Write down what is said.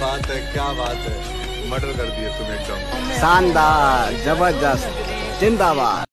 बात है क्या बात है। मर्डर कर दिए तुम एकदम। शानदार ज़बरदस्त जिंदाबाद।